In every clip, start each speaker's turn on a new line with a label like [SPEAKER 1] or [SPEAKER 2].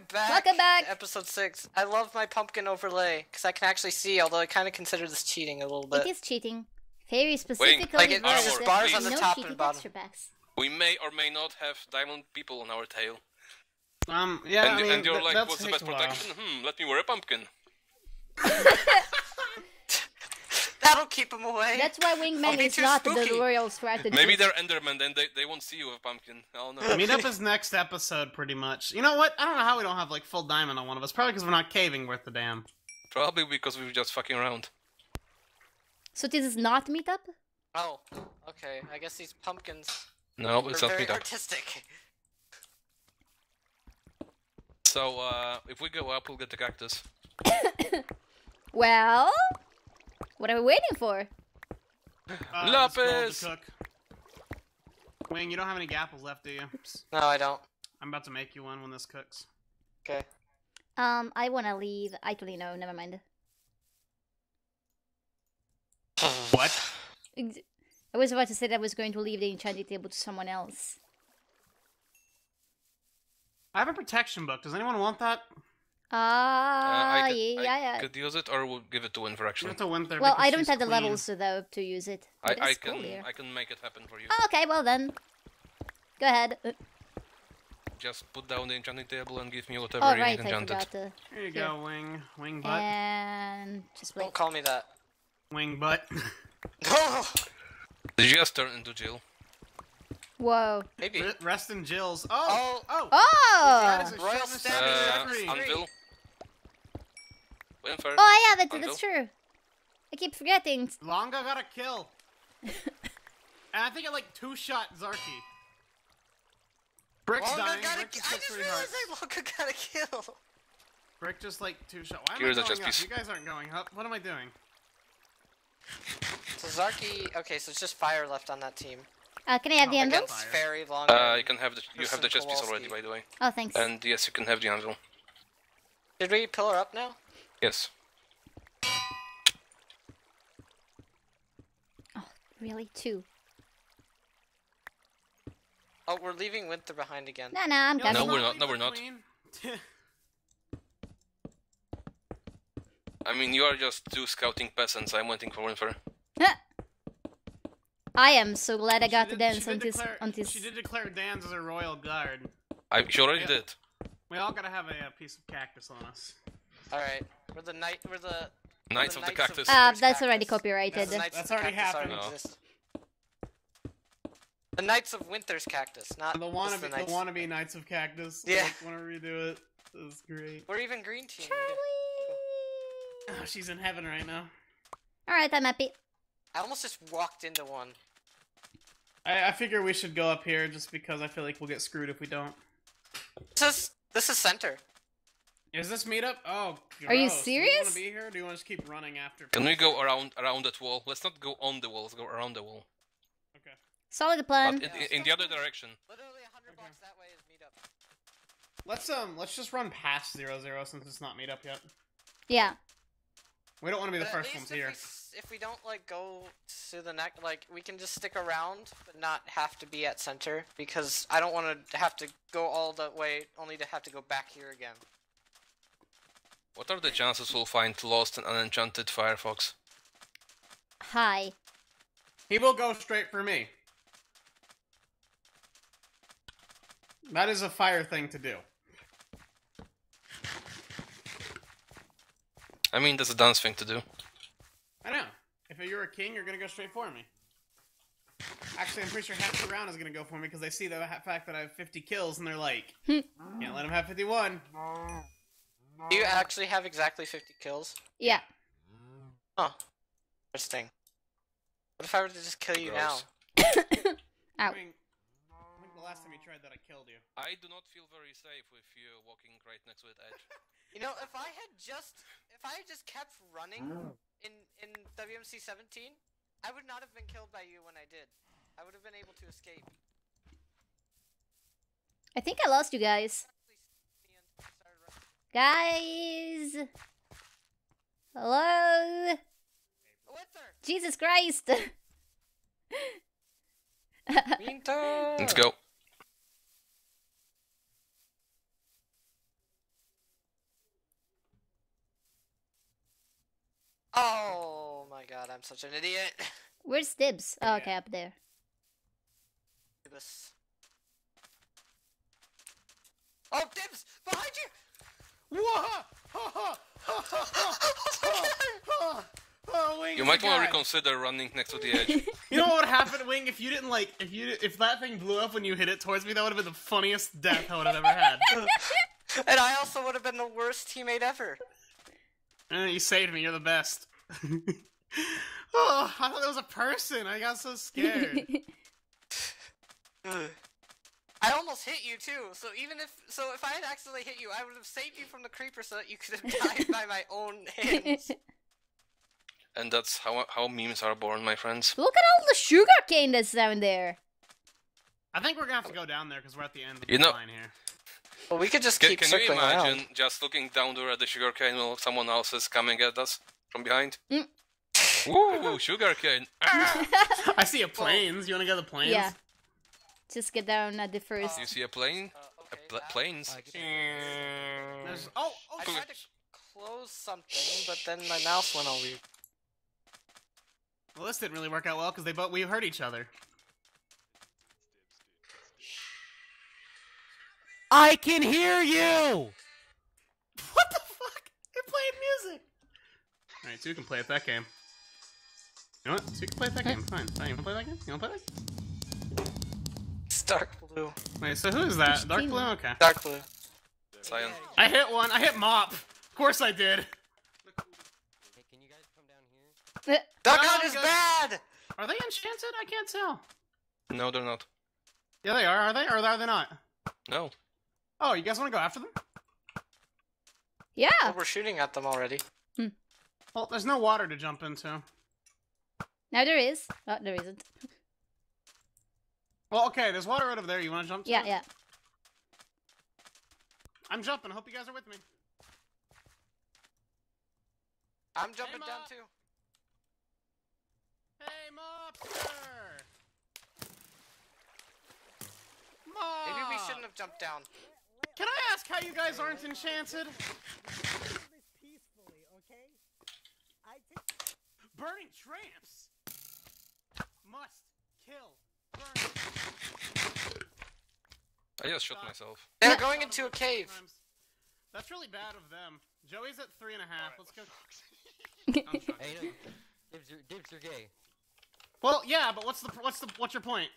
[SPEAKER 1] back. Welcome back.
[SPEAKER 2] Episode six. I love my pumpkin overlay because I can actually see. Although I kind of consider this cheating a little bit.
[SPEAKER 1] It is cheating. Very specifically
[SPEAKER 2] like it-
[SPEAKER 1] worded
[SPEAKER 3] there's
[SPEAKER 1] that
[SPEAKER 3] bars on
[SPEAKER 2] the
[SPEAKER 1] no
[SPEAKER 2] top and bottom.
[SPEAKER 1] texture packs.
[SPEAKER 3] We may or may not have diamond people on our tail.
[SPEAKER 4] Um, yeah,
[SPEAKER 3] and,
[SPEAKER 4] I mean,
[SPEAKER 3] and you're
[SPEAKER 4] th-
[SPEAKER 3] like, what's the best protection? Hmm, let me wear a pumpkin.
[SPEAKER 2] That'll keep them away.
[SPEAKER 1] That's why
[SPEAKER 2] I'll
[SPEAKER 1] Wingman
[SPEAKER 2] be
[SPEAKER 1] is
[SPEAKER 2] too
[SPEAKER 1] not the
[SPEAKER 2] spooky.
[SPEAKER 1] royal strategy.
[SPEAKER 3] Maybe they're Endermen, then they, they won't see you with a pumpkin. I don't know.
[SPEAKER 4] Meetup is next episode, pretty much. You know what? I don't know how we don't have like full diamond on one of us. Probably because we're not caving worth the damn.
[SPEAKER 3] Probably because we were just fucking around.
[SPEAKER 1] So this is not meetup?
[SPEAKER 2] Oh, okay. I guess these pumpkins
[SPEAKER 3] No,
[SPEAKER 2] are
[SPEAKER 3] it's not
[SPEAKER 2] very
[SPEAKER 3] meetup.
[SPEAKER 2] artistic.
[SPEAKER 3] So, uh, if we go up, we'll get the cactus.
[SPEAKER 1] Well, what are we waiting for?
[SPEAKER 4] Uh,
[SPEAKER 3] Lapis!
[SPEAKER 4] this gold to cook. Wing, you don't have any gapples left, do you?
[SPEAKER 2] No, I don't.
[SPEAKER 4] I'm about to make you one when this cooks.
[SPEAKER 2] Okay.
[SPEAKER 1] Um, I wanna leave. Actually, no, never mind.
[SPEAKER 4] What?
[SPEAKER 1] I was about to say that I was going to leave the enchanted table to someone else.
[SPEAKER 4] I have a protection book. Does anyone want that?
[SPEAKER 3] Uh,
[SPEAKER 1] Ah,
[SPEAKER 3] I, could,
[SPEAKER 1] yeah,
[SPEAKER 3] I
[SPEAKER 1] yeah.
[SPEAKER 3] could use it, or we'll give it to Winther
[SPEAKER 4] You
[SPEAKER 3] actually.
[SPEAKER 4] have to win there.
[SPEAKER 1] Well, I don't
[SPEAKER 4] she's
[SPEAKER 1] have the
[SPEAKER 4] queen.
[SPEAKER 1] levels though to use it.
[SPEAKER 3] I, I can
[SPEAKER 1] cool.
[SPEAKER 3] I can make it happen for you.
[SPEAKER 1] Oh, okay, well then. Go ahead. Uh,
[SPEAKER 3] Just put down the enchanting table and give me whatever
[SPEAKER 1] oh,
[SPEAKER 3] you
[SPEAKER 1] right, I
[SPEAKER 3] enchanted.
[SPEAKER 1] forgot to.
[SPEAKER 4] Here you
[SPEAKER 1] Here.
[SPEAKER 4] go, wing, wing butt,
[SPEAKER 1] And just wait.
[SPEAKER 2] Don't call me that.
[SPEAKER 4] wing butt.
[SPEAKER 3] Did you just turn into Jill?
[SPEAKER 1] Whoa.
[SPEAKER 2] Maybe.
[SPEAKER 4] Re- Rest in Jill's. Oh,
[SPEAKER 2] Oh.
[SPEAKER 4] oh. That is
[SPEAKER 1] Oh!
[SPEAKER 4] a
[SPEAKER 2] Royal
[SPEAKER 4] shot in the
[SPEAKER 2] Stab
[SPEAKER 4] center
[SPEAKER 2] is
[SPEAKER 3] Uh,
[SPEAKER 4] screen.
[SPEAKER 2] Free.
[SPEAKER 3] Anvil? Winther?
[SPEAKER 1] Oh, I have it.
[SPEAKER 3] Uncle?
[SPEAKER 1] That's true. I keep forgetting.
[SPEAKER 4] Longa got a kill. and I think it like two shot Zarky. Brick's
[SPEAKER 2] Longa
[SPEAKER 4] dying.
[SPEAKER 2] got a,
[SPEAKER 4] Brick
[SPEAKER 2] I
[SPEAKER 4] just took
[SPEAKER 2] just
[SPEAKER 4] three
[SPEAKER 2] realized
[SPEAKER 4] hearts.
[SPEAKER 2] I Longa got a kill.
[SPEAKER 4] Brick just like two shot. Why am
[SPEAKER 3] Here's
[SPEAKER 4] I
[SPEAKER 3] a
[SPEAKER 4] going up?
[SPEAKER 3] piece.
[SPEAKER 4] You guys aren't going up. What am I doing?
[SPEAKER 2] So Zarky. Okay, so it's just fire left on that team.
[SPEAKER 1] Uh, can I have the
[SPEAKER 4] Oh,
[SPEAKER 1] anvil?
[SPEAKER 2] Against
[SPEAKER 4] Fire.
[SPEAKER 2] Long.
[SPEAKER 3] Uh, you can have the you have the
[SPEAKER 2] Person
[SPEAKER 3] chess piece already, by the way.
[SPEAKER 1] Oh, thanks.
[SPEAKER 3] And yes, you can have the anvil.
[SPEAKER 2] Did we pillar up now?
[SPEAKER 3] Yes.
[SPEAKER 1] Oh, really? Two.
[SPEAKER 2] Oh, we're leaving Winter behind again.
[SPEAKER 1] No, no, I'm
[SPEAKER 4] Yo,
[SPEAKER 1] coming.
[SPEAKER 3] No, we're not. No, we're not. I mean, you are just two scouting peasants. I'm waiting for Winther.
[SPEAKER 1] I am so glad I got
[SPEAKER 4] She
[SPEAKER 1] to dance on this.
[SPEAKER 4] declare-
[SPEAKER 1] On this.
[SPEAKER 4] She did declare Dans as a royal guard.
[SPEAKER 3] I she already
[SPEAKER 4] Yeah.
[SPEAKER 3] did.
[SPEAKER 4] We all gotta have a, uh piece of cactus on us.
[SPEAKER 2] All right, we're the knight. We're the
[SPEAKER 3] Knights
[SPEAKER 2] the
[SPEAKER 3] of the
[SPEAKER 2] Knights of-
[SPEAKER 3] Cactus.
[SPEAKER 1] Uh,
[SPEAKER 2] Winter's
[SPEAKER 1] that's already copyrighted.
[SPEAKER 2] the Knights
[SPEAKER 4] That's already happened.
[SPEAKER 2] already exist. The Knights of Winter's Cactus, not
[SPEAKER 4] The wannabe,
[SPEAKER 2] the
[SPEAKER 4] the,
[SPEAKER 2] Knights.
[SPEAKER 4] wannabe Knights of Cactus.
[SPEAKER 2] Yeah.
[SPEAKER 4] Like, wanna redo it. This is great.
[SPEAKER 2] We're even green team.
[SPEAKER 4] Oh, she's in heaven right now.
[SPEAKER 1] All right, I'm happy.
[SPEAKER 2] I almost just walked into one.
[SPEAKER 4] I, I figure we should go up here just because I feel like we'll get screwed if we don't.
[SPEAKER 2] This is this is center.
[SPEAKER 4] Is this meetup? Oh,
[SPEAKER 1] Are you
[SPEAKER 4] serious? Do you want to be here? Or do you want to just keep running after?
[SPEAKER 3] Can we go around around that wall? Let's not go on the wall. Let's go around the wall.
[SPEAKER 4] Okay.
[SPEAKER 1] Solid plan.
[SPEAKER 3] But in, in the other direction.
[SPEAKER 2] Literally 100 blocks that way is meetup.
[SPEAKER 4] Let's um, let's just run past zero zero since it's not meetup yet.
[SPEAKER 1] Yeah.
[SPEAKER 4] We don't want to be the
[SPEAKER 2] But at
[SPEAKER 4] first ones
[SPEAKER 2] if
[SPEAKER 4] here.
[SPEAKER 2] We, s- if we don't like go to the next, like we can just stick around, but not have to be at center because I don't want to have to go all the way, only to have to go back here again.
[SPEAKER 3] What are the chances we'll find lost and unenchanted Firefox?
[SPEAKER 1] Hi.
[SPEAKER 4] He will go straight for me. That is a fire thing to do.
[SPEAKER 3] I mean, that's a dance thing to do.
[SPEAKER 4] I know. If you're a king, you're gonna go straight for me. Actually, I'm pretty sure half the round is gonna go for me because they see the fact that I have 50 kills and they're like, hmm. can't let him have 51.
[SPEAKER 2] Do you actually have exactly 50 kills?
[SPEAKER 1] Yeah.
[SPEAKER 2] Huh. Interesting. What if I were to just kill you
[SPEAKER 3] Gross.
[SPEAKER 2] now?
[SPEAKER 4] I mean, I think the last time you tried that, I killed you.
[SPEAKER 3] I do not feel very safe with you walking right next to that edge.
[SPEAKER 2] You know, if I had just, if I had just kept running oh. in in WMC 17, I would not have been killed by you when I did. I would have been able to escape.
[SPEAKER 1] I think I lost you guys. Guys! Hello? Jesus Christ!
[SPEAKER 3] Let's go.
[SPEAKER 2] Oh my god, I'm such an idiot.
[SPEAKER 1] Where's Dibs? Oh, okay, up there.
[SPEAKER 2] Oh, Dibs! Behind you!
[SPEAKER 4] Oh,
[SPEAKER 3] You might want to reconsider running next to the edge.
[SPEAKER 4] You know what would happen, Wing, if you didn't like if you if that thing blew up when you hit it towards me? That would have been the funniest death I would have ever had.
[SPEAKER 2] And I also would have been the worst teammate ever.
[SPEAKER 4] Eh, you saved me. You're the best. oh, I thought it was a person. I got so scared.
[SPEAKER 2] I almost hit you too. So even if so, if I had accidentally hit you, I would have saved you from the creeper so that you could have died by my own hands.
[SPEAKER 3] and that's how how memes are born, my friends.
[SPEAKER 1] Look at all the sugar cane that's down there.
[SPEAKER 4] I think we're gonna have to go down there because we're at the end of the
[SPEAKER 3] You know-
[SPEAKER 4] line here.
[SPEAKER 2] Well, we could just
[SPEAKER 3] Can,
[SPEAKER 2] keep
[SPEAKER 3] can you imagine
[SPEAKER 2] around.
[SPEAKER 3] just looking down there at the sugarcane while someone else is coming at us from behind?
[SPEAKER 1] Mm.
[SPEAKER 3] Ooh, sugarcane! Ah!
[SPEAKER 4] I see a planes. You wanna go to the planes?
[SPEAKER 1] Yeah. Just get down at the first.
[SPEAKER 3] you see a plane?
[SPEAKER 2] Uh,
[SPEAKER 3] A
[SPEAKER 2] okay,
[SPEAKER 3] pl-
[SPEAKER 2] that-
[SPEAKER 3] planes?
[SPEAKER 4] There's, oh, oh,
[SPEAKER 2] I
[SPEAKER 4] shit.
[SPEAKER 2] tried to close something, but then my mouse went all weird.
[SPEAKER 4] Well, this didn't really work out well because they both we hurt each other.
[SPEAKER 5] I can hear you!
[SPEAKER 4] What the fuck? It played music. All right, so you can play at that game. You know what? So you can play at that game. Fine, fine. You wanna play that game? You wanna play that? Game?
[SPEAKER 2] It's dark blue.
[SPEAKER 4] Wait, so who is that? Dark blue. Okay.
[SPEAKER 2] Dark blue.
[SPEAKER 3] Cyan.
[SPEAKER 4] I hit one. I hit mop. Of course I did.
[SPEAKER 5] Hey, can you guys come down here?
[SPEAKER 2] Duck
[SPEAKER 4] Oh,
[SPEAKER 2] Hunt is
[SPEAKER 4] good.
[SPEAKER 2] bad!
[SPEAKER 4] Are they enchanted? I can't tell.
[SPEAKER 3] No, they're not.
[SPEAKER 4] Yeah, they are. Are they? Or are they not?
[SPEAKER 3] No.
[SPEAKER 4] Oh, you guys want to go after them?
[SPEAKER 1] Yeah.
[SPEAKER 2] Well, we're shooting at them already. Hmm.
[SPEAKER 4] Well, there's no water to jump into.
[SPEAKER 1] Now there is. Oh, there isn't.
[SPEAKER 4] Well, okay, there's water right over there. You want to jump? To
[SPEAKER 1] Yeah,
[SPEAKER 4] it?
[SPEAKER 1] yeah.
[SPEAKER 4] I'm jumping. I hope you guys are with me.
[SPEAKER 2] I'm jumping
[SPEAKER 4] Hey,
[SPEAKER 2] down too.
[SPEAKER 4] Hey, mobster! Mop!
[SPEAKER 2] Maybe we shouldn't have jumped down.
[SPEAKER 4] Can I ask how you guys aren't enchanted?
[SPEAKER 6] peacefully, okay? I take
[SPEAKER 4] Burning tramps. Must kill. Burn.
[SPEAKER 3] I just shot myself.
[SPEAKER 2] They're going into a cave.
[SPEAKER 4] That's really bad of them. Joey's at three and a half. Let's go. I'm joking.
[SPEAKER 5] Hey, no. Dibs, are, dibs are gay.
[SPEAKER 4] Well, yeah, but what's the what's the what's your point?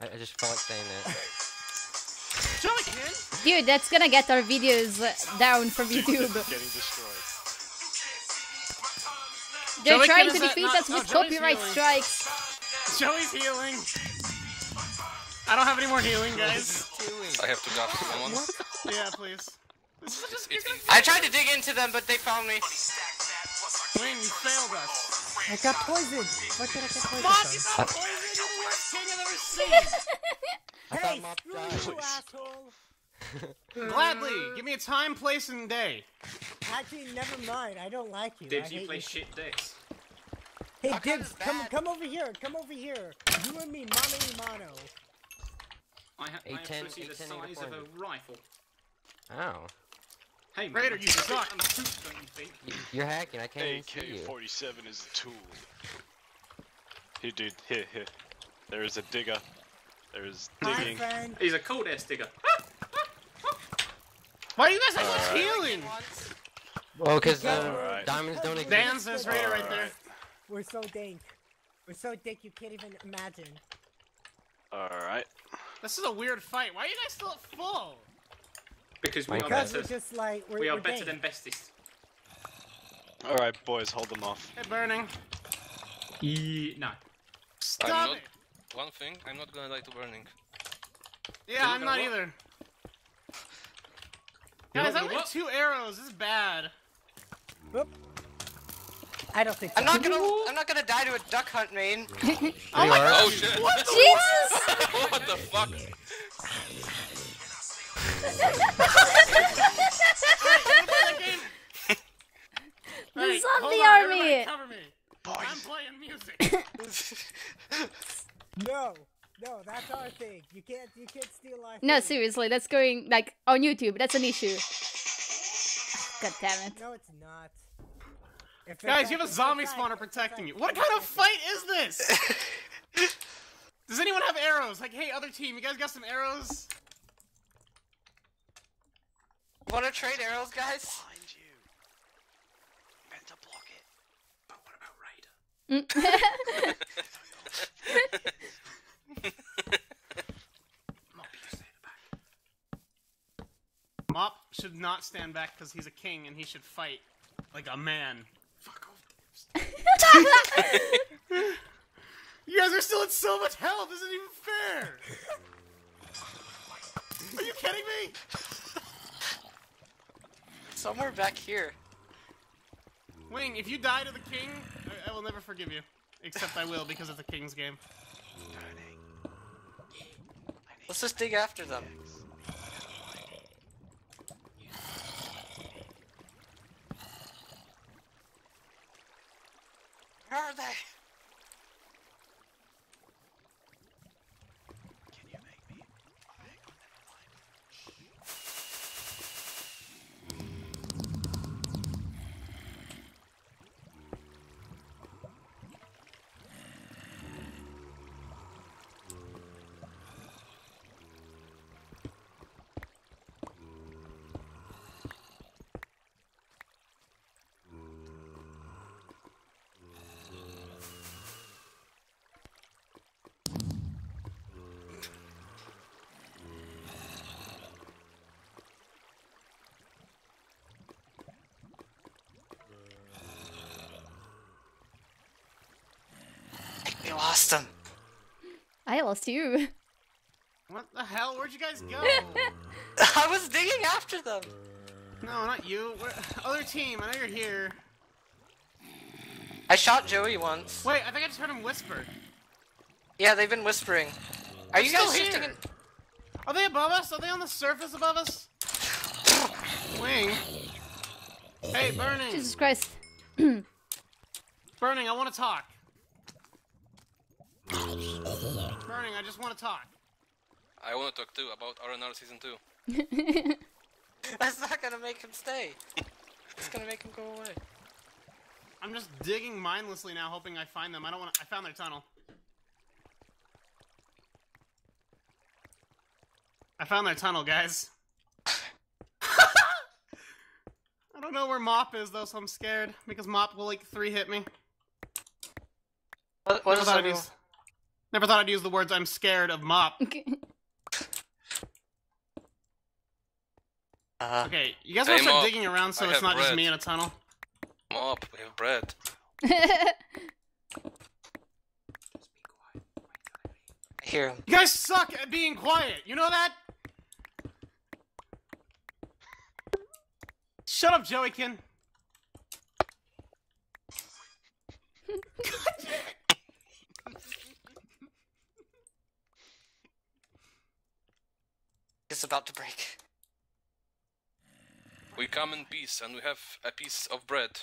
[SPEAKER 5] I, I just felt like saying that.
[SPEAKER 4] Joey, kid.
[SPEAKER 1] Dude, that's gonna get our videos uh, down from YouTube.
[SPEAKER 7] Getting destroyed.
[SPEAKER 1] They're
[SPEAKER 4] Joey
[SPEAKER 1] trying to defeat
[SPEAKER 4] not-
[SPEAKER 1] us
[SPEAKER 4] no,
[SPEAKER 1] with
[SPEAKER 4] Joey's
[SPEAKER 1] copyright
[SPEAKER 4] healing.
[SPEAKER 1] strikes.
[SPEAKER 4] Joey's healing. I don't have any more healing, guys.
[SPEAKER 3] I have to grab someone.
[SPEAKER 4] Yeah, please. This is just,
[SPEAKER 3] It's
[SPEAKER 4] you're
[SPEAKER 3] easy.
[SPEAKER 2] I tried to dig into them, but they found me.
[SPEAKER 4] Wing, you failed us.
[SPEAKER 6] I got poisoned. What did I get poisoned
[SPEAKER 4] Mop, you got poisoned. You're the worst king I've ever seen.
[SPEAKER 6] Hey,
[SPEAKER 5] thought
[SPEAKER 6] screw you, asshole!
[SPEAKER 4] Gladly, give me a time, place, and day.
[SPEAKER 6] Actually, never mind. I don't like you.
[SPEAKER 8] Dibs,
[SPEAKER 6] I
[SPEAKER 8] you play
[SPEAKER 6] you.
[SPEAKER 8] shit dicks.
[SPEAKER 6] Hey,
[SPEAKER 2] How come
[SPEAKER 6] Dibs, come
[SPEAKER 2] bad?
[SPEAKER 6] come over here. Come over here. You and me, mano y mano.
[SPEAKER 8] I, ha- I have
[SPEAKER 5] A10,
[SPEAKER 8] pussy the
[SPEAKER 5] A10
[SPEAKER 8] size of a
[SPEAKER 5] uniform.
[SPEAKER 8] raiffle.
[SPEAKER 5] Ow.
[SPEAKER 8] Hey, man,
[SPEAKER 4] Raider,
[SPEAKER 8] I'm
[SPEAKER 4] you
[SPEAKER 8] fit
[SPEAKER 4] suck.
[SPEAKER 8] and suit, don't you think?
[SPEAKER 5] You're hacking. I can't even see you.
[SPEAKER 7] AK-47 is a tool. Here, dude. Here, here. There is a digger. There is digging.
[SPEAKER 6] friend.
[SPEAKER 8] He's a cold ass digger.
[SPEAKER 4] Why are you guys not just healing?
[SPEAKER 2] Once.
[SPEAKER 5] Well, because uh,
[SPEAKER 7] Alright.
[SPEAKER 5] diamonds don't exist.
[SPEAKER 4] Dans there's Raider right there.
[SPEAKER 7] Alright.
[SPEAKER 6] We're so dank. We're so dank you can't even imagine.
[SPEAKER 7] Alright.
[SPEAKER 4] This is a weird fight. Why are you guys still at full?
[SPEAKER 8] Because we are better.
[SPEAKER 6] we're just like we're,
[SPEAKER 8] We are
[SPEAKER 6] we're
[SPEAKER 8] better
[SPEAKER 6] dank.
[SPEAKER 8] than bestest.
[SPEAKER 7] Alright, boys, hold them off.
[SPEAKER 4] Hey, burning.
[SPEAKER 8] E- no.
[SPEAKER 4] Stop
[SPEAKER 3] not-
[SPEAKER 4] it.
[SPEAKER 3] One thing, I'm not gonna die to burning.
[SPEAKER 4] Yeah, I'm not
[SPEAKER 8] what?
[SPEAKER 4] either. Guys, I
[SPEAKER 8] know
[SPEAKER 4] only have two arrows. This is bad.
[SPEAKER 6] Whoop. I don't think so.
[SPEAKER 2] I'm not gonna. I'm not gonna die to a duck hunt main.
[SPEAKER 4] Oh my
[SPEAKER 5] are.
[SPEAKER 4] god!
[SPEAKER 3] Oh shit!
[SPEAKER 1] Jesus!
[SPEAKER 3] what the fuck?
[SPEAKER 1] The
[SPEAKER 4] Alright,
[SPEAKER 1] zombie
[SPEAKER 4] hold on, everybody
[SPEAKER 1] army!
[SPEAKER 4] Cover me.
[SPEAKER 7] Boys!
[SPEAKER 4] I'm playing music.
[SPEAKER 6] No, no, that's our thing. You can't, you can't steal our.
[SPEAKER 1] No,
[SPEAKER 6] thing.
[SPEAKER 1] seriously, that's going like on YouTube. That's an issue. God damn it.
[SPEAKER 6] No, it's not. If
[SPEAKER 4] Guys, you have a zombie
[SPEAKER 6] inside,
[SPEAKER 4] spawner
[SPEAKER 6] they're
[SPEAKER 4] protecting you. What kind of fight is this? Does anyone have arrows? Like, hey, other team, you guys got some arrows?
[SPEAKER 2] Wanna trade arrows, guys?
[SPEAKER 7] Behind you. Meant to block it.
[SPEAKER 8] But what about Raider? Mop, you stay in the back.
[SPEAKER 4] Mop should not stand back because he's a king and he should fight like a man. You guys are still at so much health. This isn't even fair. Are you kidding me?
[SPEAKER 2] Somewhere back here.
[SPEAKER 4] Wing, if you die to the king, I, I will never forgive you. Except I will because of the king's game.
[SPEAKER 2] Let's just dig after them. They? Lost them.
[SPEAKER 1] I lost you.
[SPEAKER 4] What the hell? Where'd you guys go?
[SPEAKER 2] I was digging after them.
[SPEAKER 4] no, not you. Where, other team, I know you're here.
[SPEAKER 2] I shot Joey once.
[SPEAKER 4] Wait, I think I just heard him whisper.
[SPEAKER 2] Yeah, they've been whispering. Are you
[SPEAKER 4] still
[SPEAKER 2] guys shifting
[SPEAKER 4] here.
[SPEAKER 2] in?
[SPEAKER 4] Are they above us? Are they on the surface above us? Wing. Hey, Burning.
[SPEAKER 1] Jesus Christ.
[SPEAKER 4] Burning, I want to talk. Burning, I just want to talk.
[SPEAKER 3] I want to talk too about RNR season 2.
[SPEAKER 2] That's not gonna make him stay. It's gonna make him go away.
[SPEAKER 4] I'm just digging mindlessly now, hoping I find them. I don't want. to... I found their tunnel. I found their tunnel, guys. I don't know where Mop is though, so I'm scared because Mop will like three hit me.
[SPEAKER 2] What, what
[SPEAKER 4] Never
[SPEAKER 2] is
[SPEAKER 4] thought, I'd
[SPEAKER 2] everyone-
[SPEAKER 4] use, never thought I'd use the words "I'm scared" of Mop.
[SPEAKER 2] Uh,
[SPEAKER 4] Okay, you guys want to start
[SPEAKER 3] Mop,
[SPEAKER 4] digging around so
[SPEAKER 3] I
[SPEAKER 4] it's
[SPEAKER 3] have
[SPEAKER 4] not just me in a tunnel.
[SPEAKER 3] Mop, we have bread.
[SPEAKER 8] Just be quiet. Wait till I leave.
[SPEAKER 2] I hear him.
[SPEAKER 4] You guys suck at being quiet. You know that? Shut up, Joeykin.
[SPEAKER 2] It's about to break.
[SPEAKER 3] We come in peace and we have a piece of bread.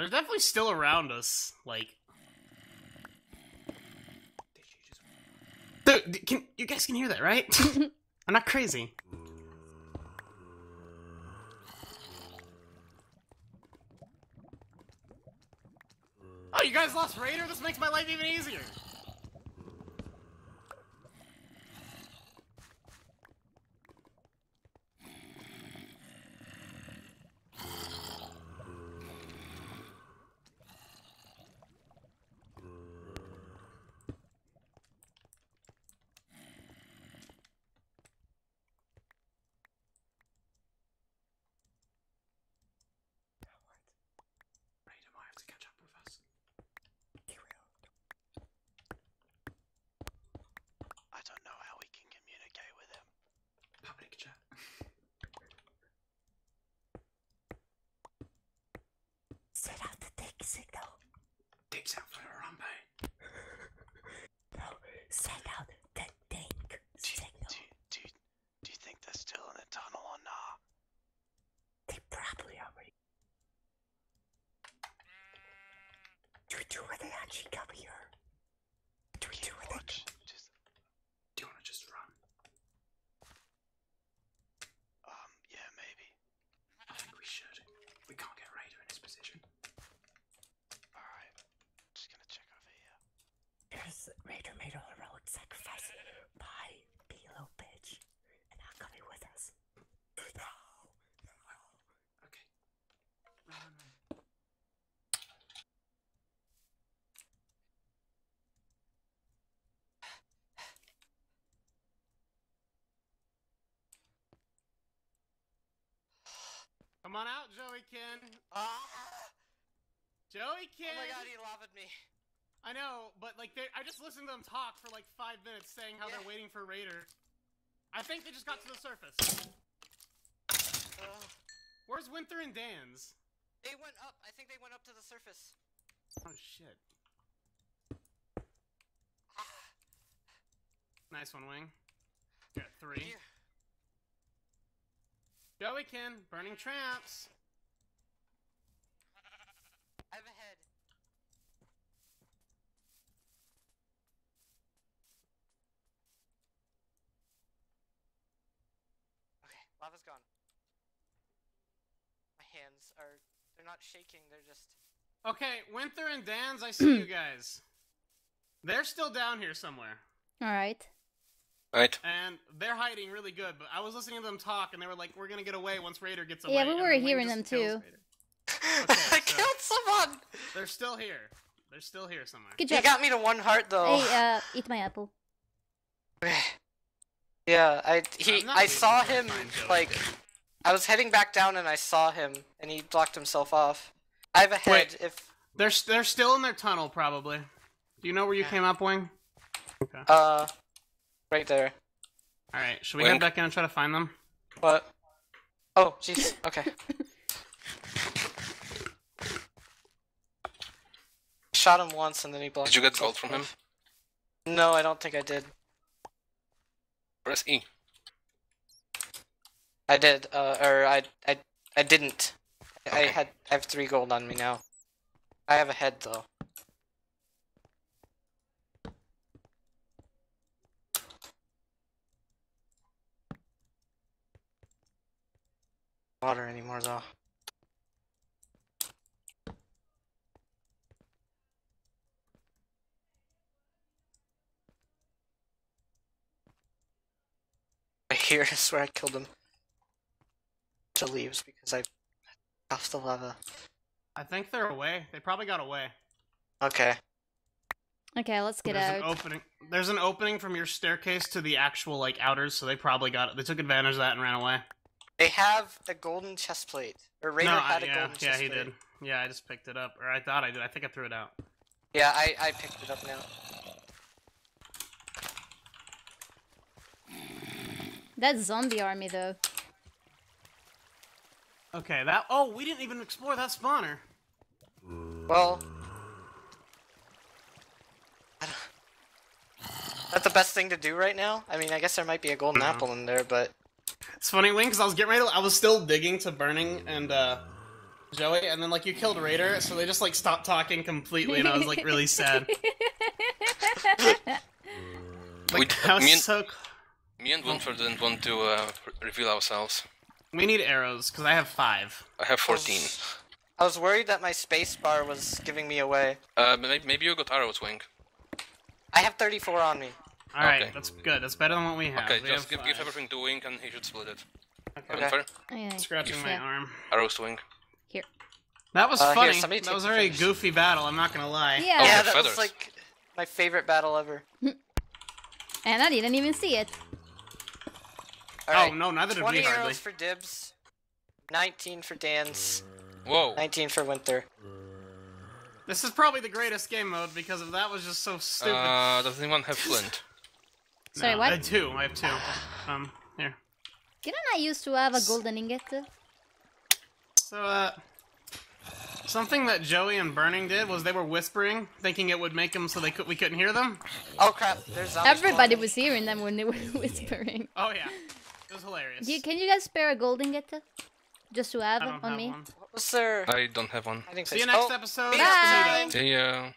[SPEAKER 4] They're definitely still around us. Like,
[SPEAKER 8] Did you just
[SPEAKER 4] dude, can you guys can hear that, right? I'm not crazy. Oh, you guys lost Raider? This makes my life even easier.
[SPEAKER 8] Raider might have to catch up with us.
[SPEAKER 7] I don't know how we can communicate with him.
[SPEAKER 8] Public chat.
[SPEAKER 6] Set out the dick signal.
[SPEAKER 8] Dicks out for a rumble.
[SPEAKER 6] No, set out the dick
[SPEAKER 7] Do you,
[SPEAKER 6] signal.
[SPEAKER 7] do, you- do, you- do you think they're still in the tunnel or not?
[SPEAKER 6] They probably already. Do we do where they actually come here? Do we do where they
[SPEAKER 7] Watch. Just
[SPEAKER 8] Do
[SPEAKER 6] Raider made a heroic sacrifice by being a little bitch and not coming with us. No, no.
[SPEAKER 8] Okay. Run, run, run.
[SPEAKER 4] Come on out, Joey Kin.
[SPEAKER 2] Ah!
[SPEAKER 4] Joey Kin.
[SPEAKER 2] Oh my god, he lavaed me.
[SPEAKER 4] I know, but like they, I just listened to them talk for like five minutes, saying how they're waiting for Raider. I think they just got to the surface.
[SPEAKER 2] Ugh.
[SPEAKER 4] Where's Winter and Dans?
[SPEAKER 2] They went up. I think they went up to the surface.
[SPEAKER 4] Oh shit. Nice one, Wing. Got three.
[SPEAKER 2] Here.
[SPEAKER 4] Joey Kin, burning tramps.
[SPEAKER 2] I have a head. Okay, lava's gone. My hands are. They're not shaking, they're just.
[SPEAKER 4] Okay, Winter and Dans, I see you guys. They're still down here somewhere.
[SPEAKER 1] All right.
[SPEAKER 3] Right.
[SPEAKER 4] And they're hiding really good, but I was listening to them talk and they were like, we're gonna get away once Raider gets away.
[SPEAKER 1] Yeah, we were hearing them
[SPEAKER 4] kills
[SPEAKER 1] too.
[SPEAKER 4] Raider.
[SPEAKER 2] I
[SPEAKER 4] so-
[SPEAKER 2] killed someone!
[SPEAKER 4] They're still here. They're still here somewhere.
[SPEAKER 1] Good
[SPEAKER 2] You
[SPEAKER 1] job.
[SPEAKER 2] got me to one heart though.
[SPEAKER 1] Hey, uh, eat my apple.
[SPEAKER 2] yeah, I he
[SPEAKER 4] I'm not
[SPEAKER 2] I
[SPEAKER 4] leaving
[SPEAKER 2] saw him like I was heading back down and I saw him and he blocked himself off. I have a head
[SPEAKER 4] Wait.
[SPEAKER 2] if
[SPEAKER 4] They're they're still in their tunnel probably. Do you know where you came up, Wing? Okay.
[SPEAKER 2] uh right there.
[SPEAKER 4] All right. Should we
[SPEAKER 3] Wing.
[SPEAKER 4] head back in and try to find them?
[SPEAKER 2] What? Oh, jeez. Okay. Shot him once and then he blocked.
[SPEAKER 3] Did you get gold from him?
[SPEAKER 2] No, I don't think I did.
[SPEAKER 3] Press E.
[SPEAKER 2] I did, uh, or I, I, I didn't. I had, I have three gold on me now. I have a head though. Water anymore though. Right here is where I killed him. To leaves because I off the lava.
[SPEAKER 4] I think they're away. They probably got away.
[SPEAKER 2] Okay.
[SPEAKER 1] Okay, let's get
[SPEAKER 4] There's an opening. There's an opening from your staircase to the actual like outers, so they probably got. It. They took advantage of that and ran away.
[SPEAKER 2] They have a golden chest plate. Or Raider
[SPEAKER 4] no,
[SPEAKER 2] had a
[SPEAKER 4] yeah,
[SPEAKER 2] golden
[SPEAKER 4] yeah,
[SPEAKER 2] chest
[SPEAKER 4] he
[SPEAKER 2] plate.
[SPEAKER 4] did. Yeah, I just picked it up, or I thought I did. I think I threw it out.
[SPEAKER 2] Yeah, I, I picked it up now.
[SPEAKER 1] That zombie army, though.
[SPEAKER 4] Okay, that. Oh, we didn't even explore that spawner.
[SPEAKER 2] Well, I don't- that's the best thing to do right now. I mean, I guess there might be a golden apple in there, but
[SPEAKER 4] It's funny, Wing, because I was getting ready. To, I was still digging to burning and uh, Joey, and then like you killed Raider, so they just like stopped talking completely, and I was like really sad.
[SPEAKER 3] We,
[SPEAKER 4] Like, I was
[SPEAKER 3] me, and,
[SPEAKER 4] so.
[SPEAKER 3] me and Winford didn't want to uh, reveal ourselves.
[SPEAKER 4] We need arrows because I have five.
[SPEAKER 3] I have 14.
[SPEAKER 2] I was worried that my space bar was giving me away.
[SPEAKER 3] Uh, maybe, maybe you got arrows, Wing.
[SPEAKER 2] I have 34 on me.
[SPEAKER 4] All right,
[SPEAKER 3] Okay.
[SPEAKER 4] that's good. That's better than what we have.
[SPEAKER 3] Okay,
[SPEAKER 4] We
[SPEAKER 3] just
[SPEAKER 4] have
[SPEAKER 3] give, give everything to Wing and he should split it.
[SPEAKER 4] Okay.
[SPEAKER 3] Winford,
[SPEAKER 1] Yeah.
[SPEAKER 4] Scratching my
[SPEAKER 1] Yeah.
[SPEAKER 4] arm.
[SPEAKER 3] arrows to Wing.
[SPEAKER 1] Here.
[SPEAKER 4] That was
[SPEAKER 2] Uh,
[SPEAKER 4] funny.
[SPEAKER 2] somebody
[SPEAKER 4] that was a very
[SPEAKER 2] feathers.
[SPEAKER 4] goofy battle. I'm not gonna lie.
[SPEAKER 1] Yeah.
[SPEAKER 3] Oh,
[SPEAKER 2] yeah, that
[SPEAKER 3] feathers.
[SPEAKER 2] was like my favorite battle ever.
[SPEAKER 1] And I didn't even see it.
[SPEAKER 2] Alright,
[SPEAKER 4] Oh no, neither did
[SPEAKER 2] 20
[SPEAKER 4] we hardly.
[SPEAKER 2] arrows for dibs, 19 for Dans,
[SPEAKER 3] Whoa!
[SPEAKER 2] 19 for Winter.
[SPEAKER 4] This is probably the greatest game mode because of that was just so stupid.
[SPEAKER 3] Uh, does anyone have flint?
[SPEAKER 1] Sorry,
[SPEAKER 4] No,
[SPEAKER 1] what?
[SPEAKER 4] I have two. I have two. Um, here.
[SPEAKER 1] Didn't I used to have a golden ingot?
[SPEAKER 4] So, uh, something that Joey and Burning did was they were whispering, thinking it would make them so they could we couldn't hear them.
[SPEAKER 2] Oh crap, there's zombies
[SPEAKER 1] Everybody
[SPEAKER 2] spawning.
[SPEAKER 1] was hearing them when they were whispering.
[SPEAKER 4] Oh yeah, it was hilarious.
[SPEAKER 1] You, can you guys spare a golden ingot? Just to have on
[SPEAKER 4] have
[SPEAKER 1] me?
[SPEAKER 4] one.
[SPEAKER 2] What was there?
[SPEAKER 3] I don't have one.
[SPEAKER 2] I think
[SPEAKER 4] See you next
[SPEAKER 2] oh,
[SPEAKER 4] episode.
[SPEAKER 2] Bye.
[SPEAKER 1] Bye.
[SPEAKER 3] See ya.